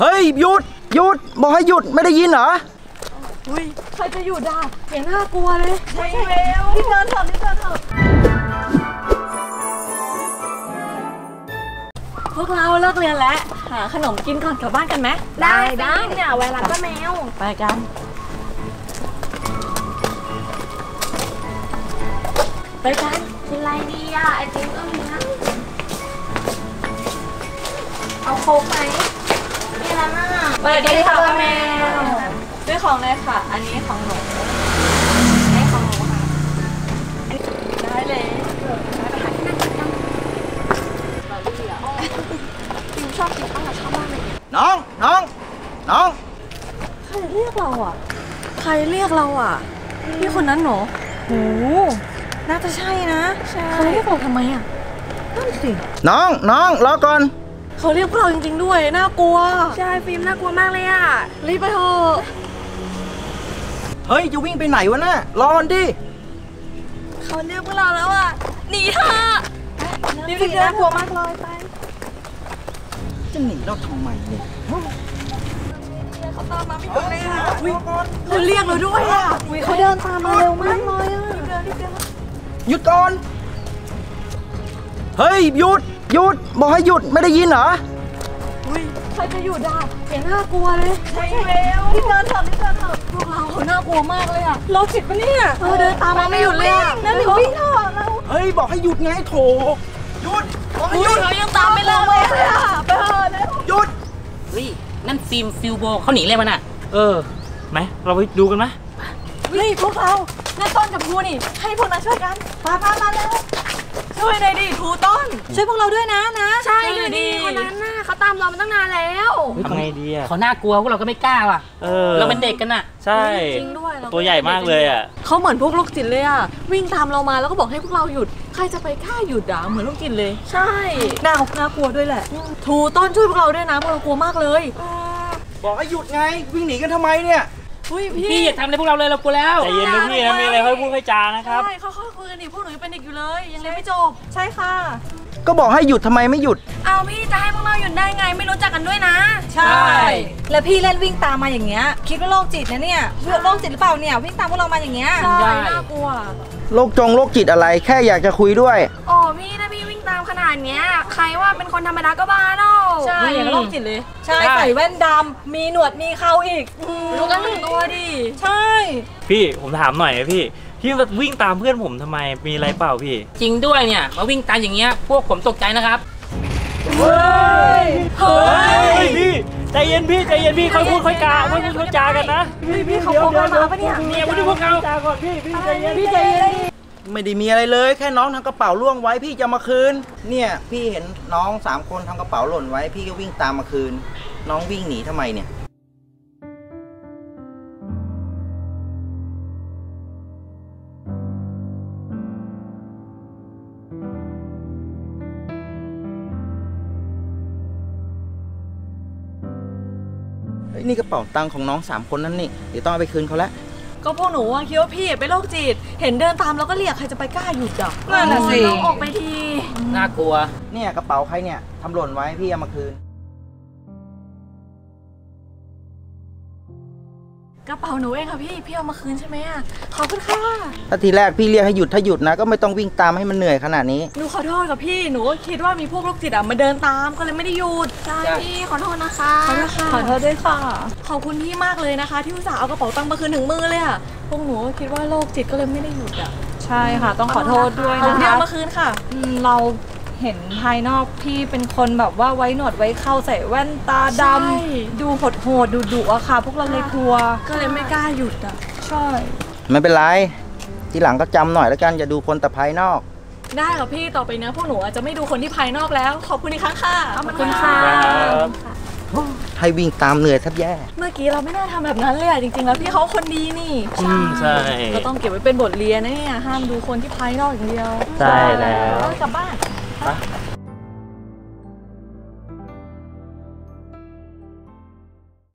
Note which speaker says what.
Speaker 1: เฮ้ยหยุดหยุดบอกให้หยุดไม่ได้ยินเหรอ
Speaker 2: อุ้ยใครจะอยู่ด่าเสียงน่ากลัวเลยใช่แล้วรีบเดินเถอะรีบเดินเถอะพวกเราเลิกเรียนแล้วหาขนมกินก่อนกลับบ้านกันไหม
Speaker 3: ได้ได้เนี่ยเวลาก็แมว
Speaker 2: ไปกันไปกัน
Speaker 3: กินอะไรดีอะไอติมก็มีนะเอาโค้กไหม มีอะไรบ้างอะ
Speaker 2: ไปกันค่ะป้าแมวด้วยของเลยค่ะ อันนี้ของหนู
Speaker 3: ให้ของหนูค่ะ
Speaker 2: ได้เลย
Speaker 3: ติมชอบกินข้าวชอบมากเลย
Speaker 1: น้อง น้อง น้อง
Speaker 2: ใครเรียกเราอะ ใครเรียกเราอะ พี่คนนั้นเหรอโหน่าจะใช่นะเขาเรียกเราทำไมอะนั่นสิ
Speaker 1: น้อง น้อง รอก่อน
Speaker 2: เขาเรียกพวกเราจริง ๆ ด้วยน่ากลัว
Speaker 3: ใช่ฟิล์มน่ากลัวมากเลยอะ
Speaker 2: รีบไปเถอะ
Speaker 1: เฮ้ย จะวิ่งไปไหนวะน่ะรอก่อนดิ
Speaker 2: เขาเรียกพวกเราแล้วอะหนีเถอะรีบๆเดิน
Speaker 3: น่ากลัวมากเลยไป
Speaker 1: จะหนีเราทำไมเนี่ย
Speaker 2: เขาตามมาไม่หยุดเลยอะอุ๊ยเขาเรียกเราด้วยอะอุ๊ยเขาเดินตามมาเร็วมากเลยอะรีบเดินรีบเดิน
Speaker 1: หยุดก่อน เฮ้ยหยุด หยุด บอกให้หยุดไม่ได้ยินเหรอ
Speaker 2: อุ้ยใครจะอยู่ด่าเสียงน่ากลัวเลยใช่แล้วรีบเดินเถอะรีบเดินเถอะพวกเราเขาน่ากลัวมากเลยอะเราจิตปะเนี่ยเออเดินตามมาไม่หยุดเลยอะนั่นหนูวิ่งเถอะเรา
Speaker 1: เฮ้ยบอกให้หยุดไงโถหยุดบอกให้หยุด
Speaker 2: เรายังตามไม่เลิกเลยอะไปเถอะเร็ว
Speaker 1: หยุด
Speaker 4: เฮ้ยนั่นฟิล์มฟิลโบเขาหนีเลยมันอะ
Speaker 5: เออไหมเราไปดูกันไหม
Speaker 2: เฮ้ยพวกเราน้าต้นกับทูนี่ให้พวกนั้นช่วยกันมามามาเร็ว ช่วยหน่อยดิทูต้น ช่วยพวกเราด้วยนะนะ
Speaker 3: ใช่เลยดีคนนั้นน่ะเขาตามเรามาตั้งนานแล้ว
Speaker 5: ทำไงดีอะ
Speaker 4: เขาน่ากลัวพวกเราก็ไม่กล้าว่ะ
Speaker 5: เออ
Speaker 4: เราเป็นเด็กกันอะ
Speaker 5: ใช่
Speaker 2: จริงด้วยเราก็
Speaker 5: ตัวใหญ่มากเลยอะ
Speaker 2: เขาเหมือนพวกโรคจิตเลยอะวิ่งตามเรามาแล้วก็บอกให้พวกเราหยุดใครจะไปกล้าหยุดอะเหมือนโรคจิตเลย
Speaker 3: ใช่
Speaker 2: น่าน่ากลัวด้วยแหละทูต้นช่วยพวกเราด้วยนะพวกเรากลัวมากเลย
Speaker 1: บอกให้หยุดไงวิ่งหนีกันทำไมเนี่ย
Speaker 2: อุ้ยพี่
Speaker 4: พี่อย่าทำอะไรพวกเราเลยเรากลัวแล้ว
Speaker 5: ใจเย็นนะพี่นะมีอะไรค่อยพูดค่อยจานะครับ
Speaker 2: ใช่ค่อยๆคุยกันดิพวกหนูยังเป็นเด็กอยู่เลยยังเรียนไม่จบใช่ค่ะ
Speaker 1: ก็บอกให้หยุดทำไมไม่หยุด
Speaker 3: เอาพี่จะให้พวกเราหยุดได้ไงไม่รู้จักกันด้วยนะ
Speaker 2: ใช่
Speaker 6: แล้วพี่เล่นวิ่งตามมาอย่างเงี้ยคิดว่าโรคจิตนะเนี่ยโรคจิตหรือเปล่าเนี่ยวิ่งตามพวกเรามาอย่างเงี้ย
Speaker 2: ใช่น่ากลัว
Speaker 1: โรคจงโรคจิตอะไรแค่อยากจะคุยด้วย
Speaker 3: โอ้พี่ถ้าพี่วิ่งตาม ขนาดเนี้ย ใครว่าเป็นคนธรรมดาก็บ้าเนาะ
Speaker 2: ใช่อย่างกับโรคจิตเลย
Speaker 6: ใช่ใส่แว่นดำมีหนวดมีเขาอีก
Speaker 2: รู้กันถึงตัวดิ
Speaker 6: ใช่
Speaker 5: พี่ผมถามหน่อยนะพี่พี่มาวิ่งตามเพื่อนผมทำไมมีอะไรเปล่าพี่
Speaker 4: จริงด้วยเนี่ยมาวิ่งตามอย่างเงี้ยพวกผมตกใจนะครับ
Speaker 5: เฮ้ยเฮ้ยพี่ใจเย็นพี่ใจเย็นพี่ค่อยพูดค่อยจาค่อยพูดค่อยจากันนะ
Speaker 2: พี่พี่เขาโกงเรามาปะเนี่ย
Speaker 5: เนี่ยพูดพวกเราจาก่อนพี่พี่ใจเย็น
Speaker 2: พี่ใจเย็นดิ
Speaker 1: ไม่ได้มีอะไรเลย แค่น้องทำกระเป๋าล่วงไว้พี่จะมาคืน เนี่ยพี่เห็นน้องสามคนทำกระเป๋าหล่นไว้ พี่ก็วิ่งตามมาคืน น้องวิ่งหนีทำไมเนี่ย เฮ้ยนี่กระเป๋าตังค์ของน้องสามคนนั่นนี่ เดี๋ยวต้องเอาไปคืนเขาแล้ว
Speaker 2: ก็พวกหนูอะคิดว่าพี่เป็นโรคจิต เห็นเดินตามแล้วก็เรียกใครจะไปกล้าหยุดอะ
Speaker 6: นั่นน่ะสิ
Speaker 3: ต้องออกไปที
Speaker 4: น่ากลัว
Speaker 1: เนี่ยกระเป๋าใครเนี่ยทำหล่นไว้พี่เอามาคืน
Speaker 2: กระเป๋าหนูเองค่ะพี่ พี่เอามาคืนใช่ไหมอะ ขอบคุณค่ะ
Speaker 1: ถ้าทีแรกพี่เรียกให้หยุดถ้าหยุดนะ ก็ไม่ต้องวิ่งตามให้มันเหนื่อยขนาดนี้
Speaker 2: หนูขอโทษกับพี่ หนูก็คิดว่ามีพวกโรคจิตอะมาเดินตามก็เลยไม่ได้หยุด
Speaker 3: ใช่พี่ขอโทษนะคะ
Speaker 2: ขอโทษค่ะ
Speaker 6: ขอโทษด้วยค่ะ
Speaker 2: ขอบคุณพี่มากเลยนะคะ ที่อุตส่าห์เอากระเป๋าตังค์มาคืนถึงมือเลยอะ พวกหนูก็คิดว่าโรคจิตก็เลยไม่ได้หยุดอะ
Speaker 6: ใช่ค่ะ ต้องขอโทษด้วย
Speaker 2: ขอบคุณที่
Speaker 6: นะคะ
Speaker 2: เอามาคืนค่ะ
Speaker 6: อืมเรา เห็นภายนอกพี่เป็นคนแบบว่าไว้หนวดไว้เข้าใส่แว่นตาด
Speaker 2: ใช่ำ
Speaker 6: ดูโหดโหดดุดุๆอะค่ะ พวกเราเลยกลัว
Speaker 2: ก็เลยไม่กล้าหยุดอะ
Speaker 6: ใช่
Speaker 1: ไม่เป็นไร ทีหลังก็จำหน่อยแล้วกันอย่าดูคนแต่ภายนอก
Speaker 2: ได้ค่ะพี่ต่อไปเนี้ยพวกหนูอาจจะไม่ดูคนที่ภายนอกแล้ว ขอบคุณอีกครั้งค่ะ
Speaker 3: ขอบคุณค่ะ
Speaker 1: ให้วิ่งตามเหนื่อยแทบแย่
Speaker 2: เมื่อกี้เราไม่น่าทำแบบนั้นเลยอะจริง ๆ แล้วพี่เขาคนดีนี่
Speaker 5: อืมใช่
Speaker 2: ก็ต้องเก็บไว้เป็นบทเรียนนะเนี่ยห้ามดูคนที่ภายนอกอย่างเดียว
Speaker 5: ใช่แล้ว
Speaker 2: กลับบ้าน
Speaker 5: ไป